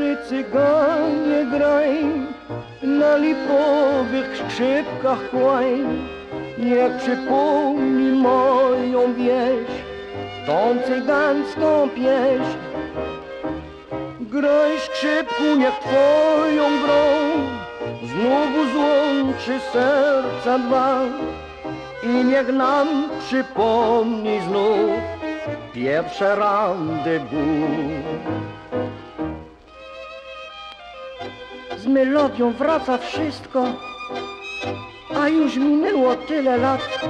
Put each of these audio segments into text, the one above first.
stary cyganie graj na lipowych skrzypkach kłań. Niech przypomni moją wieś, tą cyganską pieśń. Graj skrzypku, niech twoją grą znowu złączy serca dwa i niech nam przypomni znów pierwsze randewu. Z melodią wraca wszystko, a już minęło tyle lat.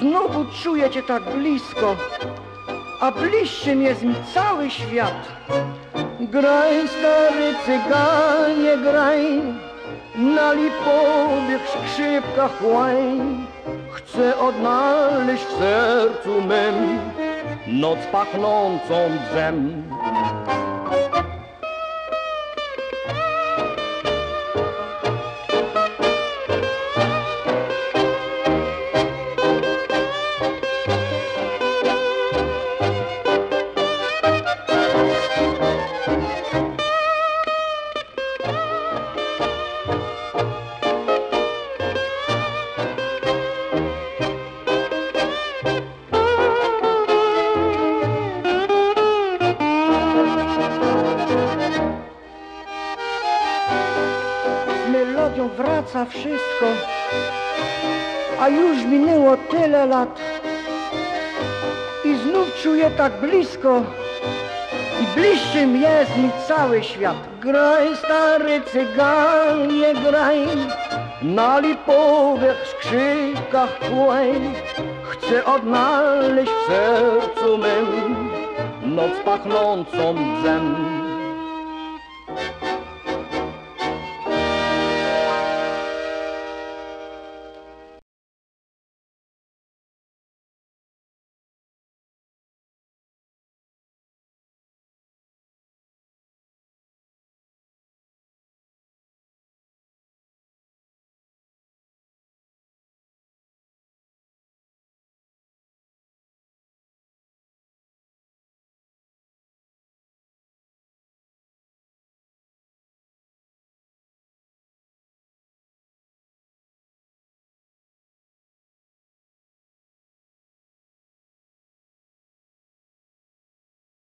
Znowu czuję cię tak blisko, a bliższym jest mi cały świat. Graj, stary cyganie, graj, na lipowych skrzypkach łań. Chcę odnaleźć w sercu mym noc pachnącą drzem. Wraca wszystko, a już minęło tyle lat i znów czuję tak blisko i bliższym jest mi cały świat. Graj stary cyganie, graj, na lipowych skrzypkach kłań. Chcę odnaleźć w sercu mym noc pachnącą drzem.